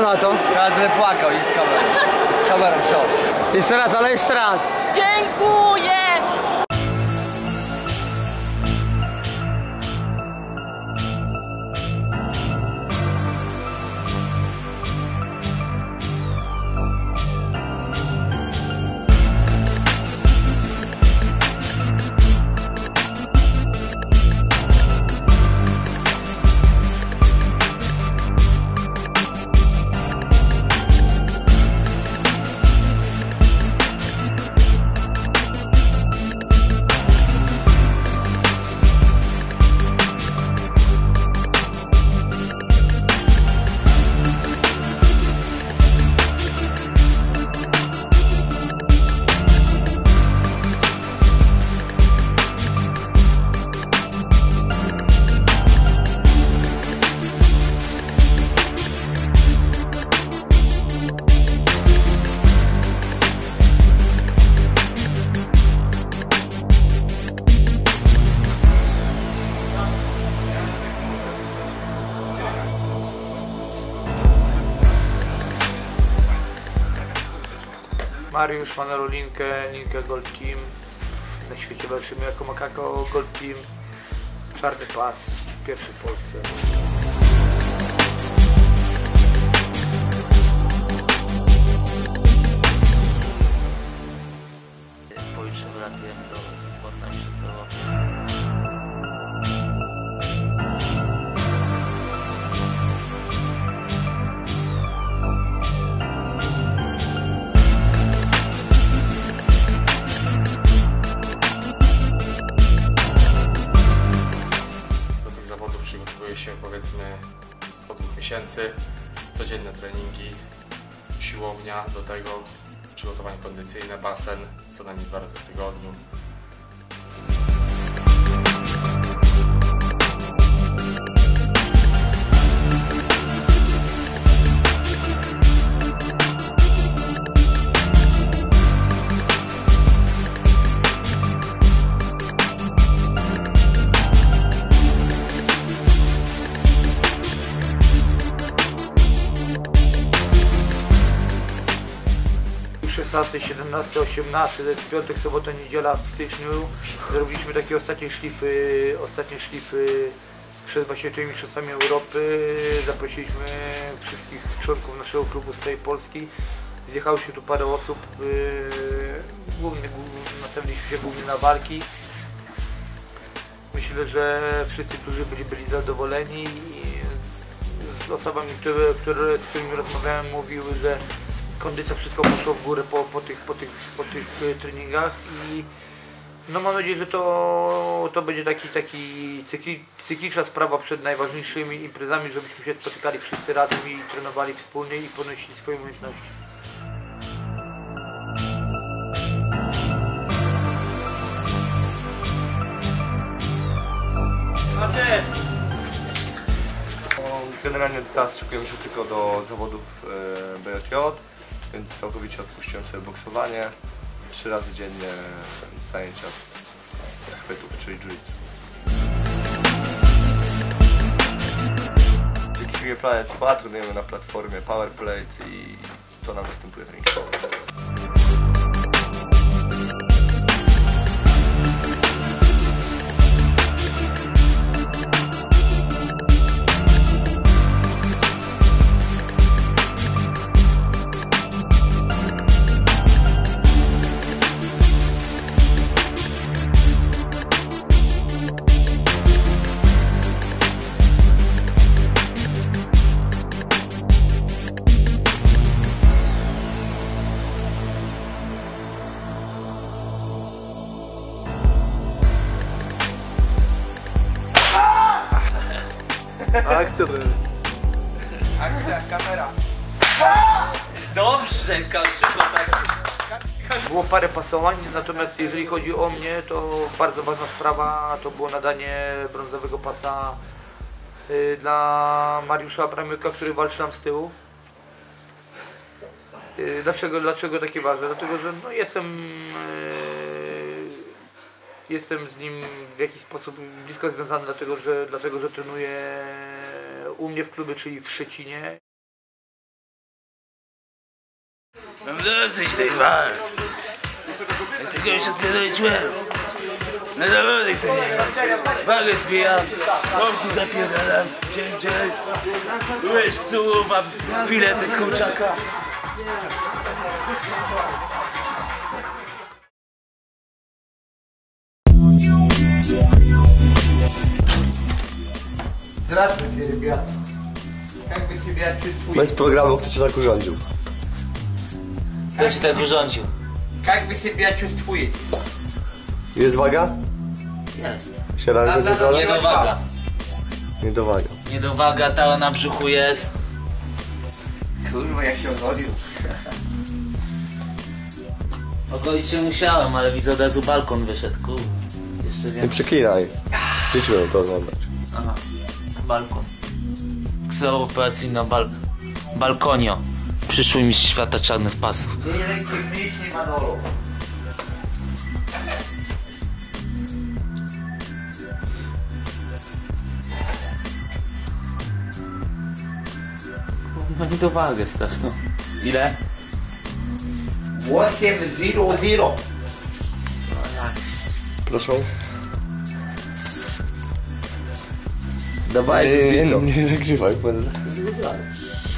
tu na to? Teraz będę płakał i z kamerą. Z kamerą, show. Jeszcze raz, ale jeszcze raz. Dziękuję! Mariusz ma na linkę, linkę Gold Team. Na świecie walczymy jako Makako Gold Team. Czarny pas, pierwszy w Polsce. Z dwóch miesięcy. Codzienne treningi, siłownia, do tego przygotowanie kondycyjne, basen co najmniej dwa razy w tygodniu. 16, 17, 18, to jest piątek, sobota, niedziela w styczniu. Zrobiliśmy takie ostatnie szlify, ostatnie szlify przed właśnie tymi mistrzostwami Europy. Zaprosiliśmy wszystkich członków naszego klubu z całej Polski. Zjechało się tu parę osób. yy, Głównie, nastawiliśmy się głównie na walki. Myślę, że wszyscy, którzy byli, byli zadowoleni. Z osobami, które, które, z którymi rozmawiałem, mówiły, że kondycja wszystko poszło w górę po, po, tych, po, tych, po tych e, treningach i no mam nadzieję, że to, to będzie taki, taki cykli, cykliczna sprawa przed najważniejszymi imprezami, żebyśmy się spotykali wszyscy razem i trenowali wspólnie i ponosili swoje umiejętności. Generalnie teraz szykujemy się tylko do zawodów e, BJJ, całkowicie odpuściłem sobie boksowanie. Trzy razy dziennie zajęcia z chwytów, czyli jiu-jitsu. Firmie Planet Spa trenujemy na platformie Powerplate i to nam występuje treningowo. Natomiast jeżeli chodzi o mnie, to bardzo ważna sprawa to było nadanie brązowego pasa y, dla Mariusza Abramyka, który walczy tam z tyłu. Y, Dlaczego, dlaczego takie ważne? Dlatego, że no jestem, y, jestem z nim w jakiś sposób blisko związany, dlatego że, dlatego, że trenuję u mnie w klubie, czyli w Szczecinie. Mam dosyć tej wal. Jak tego jeszcze spierdolić łeb. Na zawody chcę nie grać. Wagę spijam, łomku zapierdalam. Dzień, dzień. Łyż słów, a filety z kurczaka. Здравствуйте, ребята. Как вы себя чувствуете? Bez programu, kto cię tak urządził. Kto się tak urządził? Как вы себя чувствуете? Jest waga? Jest. Śniadanko zjedzone? Niedowaga. Niedowaga. Niedowaga ta na brzuchu jest. Kurwa, jak się ogodził. Ogolić się musiałem, ale widzę od razu balkon wyszedł. Kur... Jeszcze Nie wiem. przeklinaj. Żyćmy to oglądać. Aha. Balkon. Kseo operacyjna bal... Balkonio. Przyszły mi świata czarnych pasów. Dzień elektryczny Manolo. Ma niedowagę straszną. Ile? 800. Proszę. Dawaj, Nie, nie, nie, nie nagrywaj, będę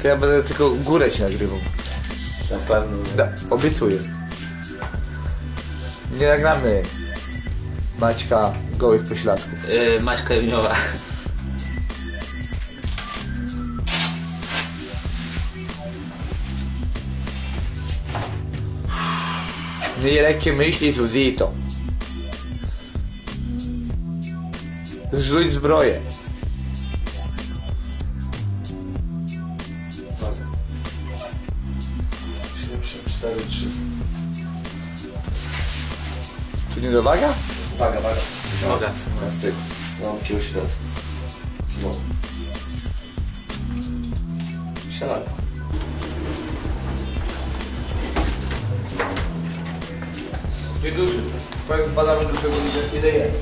To ja będę tylko górę ci nagrywał. Zapewne. Da, obiecuję. Nie nagramy Maćka gołych pośladków. Yy, Maćka Juniowa. Nie lekkie myśli, Zuzito. Rzuć zbroję. Nie dowaga? Waga, waga. Boga. Na styk. Mam kilo środek. No. Śniadanko. Nie duży. Powiem, badamy dużego ile jest.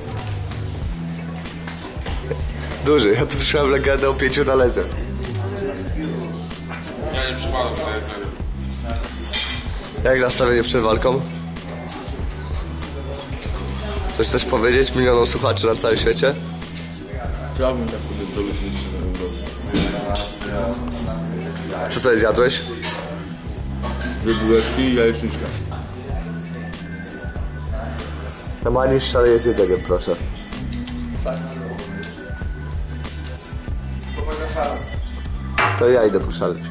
Duży, ja tu słyszałem legendę o pięciu należach. Ja nie przypadam do jedzenia. Jak nastawienie przed walką? Coś chcesz powiedzieć milionom słuchaczy na całym świecie? Chciałbym tak sobie zrobić nic Co sobie zjadłeś? Dwie bułeczki i jajeczniczka. Na Maniusz szaleje z jedzeniem, proszę. To ja idę poszaleć.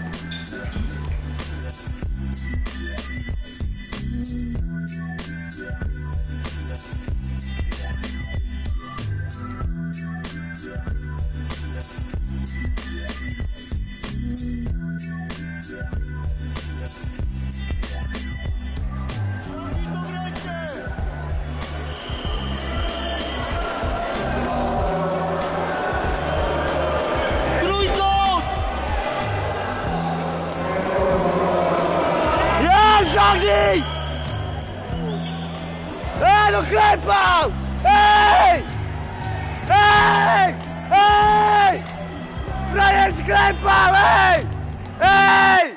Ej, no chleba! Ej! Ej! Ej! Frajer sklepał! Ej! Ej!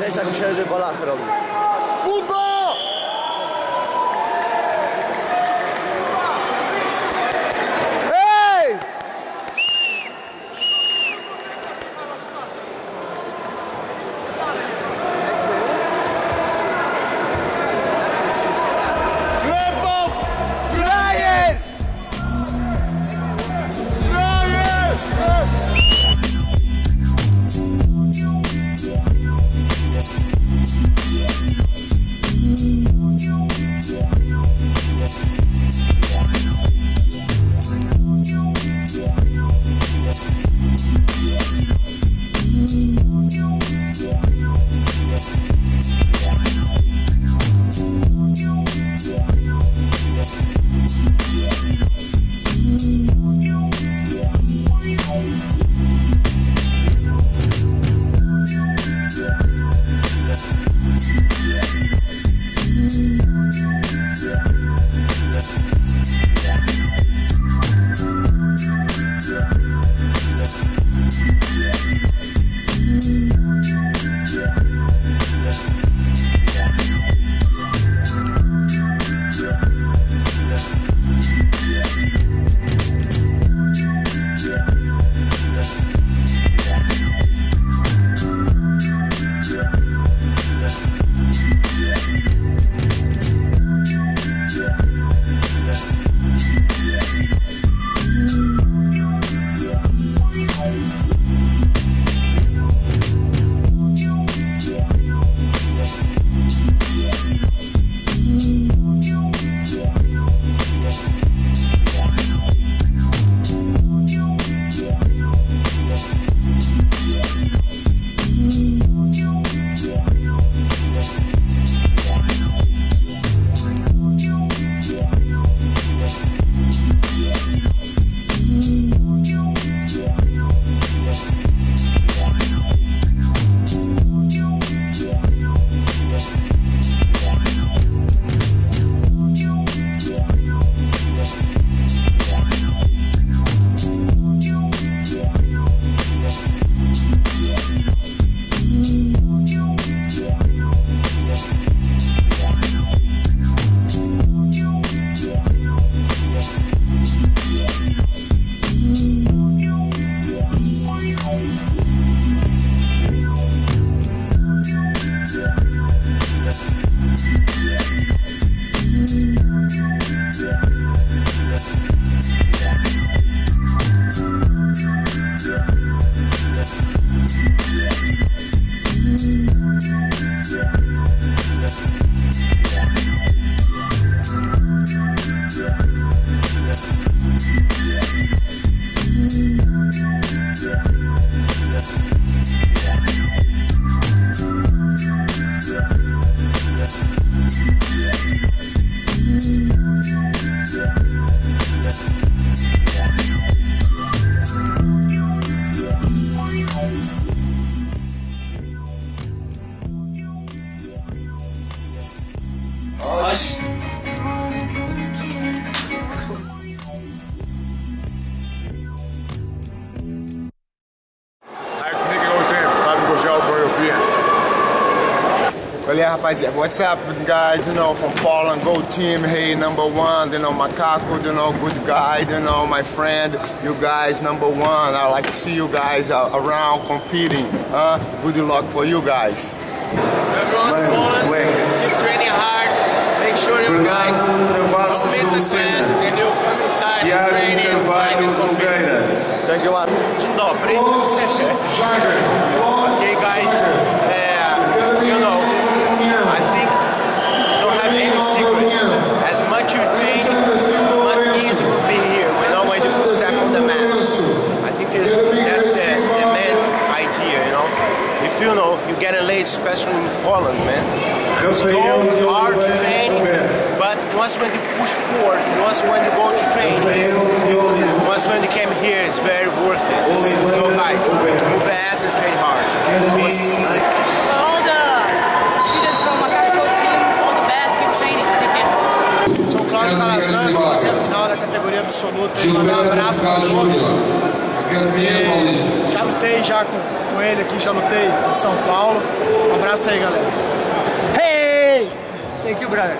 Też tak myślałem, że balachy robi. Bubo! Yeah. Yeah. Well, yeah, rapaziada. What's up, guys? You know, from Poland, go Team, hey, number one. You know, Macaco, you know, good guy. You know, my friend, you guys, number one. I like to see you guys uh, around competing. Uh, good luck for you guys. Everyone in Poland, keep training hard. Make sure you guys don't miss a class and you come inside and train and fight and compete. Thank you a lot. Dzień dobry. okay, guys. Uh, you know, I think don't have any secret. As much you train, much easier will be here. You know, when you step on the mat. I think there's, that's the, the main idea. You know, if you know you get late, especially in Poland, man. It's cold, hard to train, but once when you push forward, once when you go to train, once when you came here, it's very worth it. So guys, move fast and train hard. For all the students from Macaco team, all the best, keep training, take care. Sou o Cláudio Calazans, vou fazer a final da categoria absoluta. Mandar um abraço para todos. E já lutei já com, com ele aqui, já lutei em São Paulo. Um abraço aí, galera. Hey! Thank you, brother.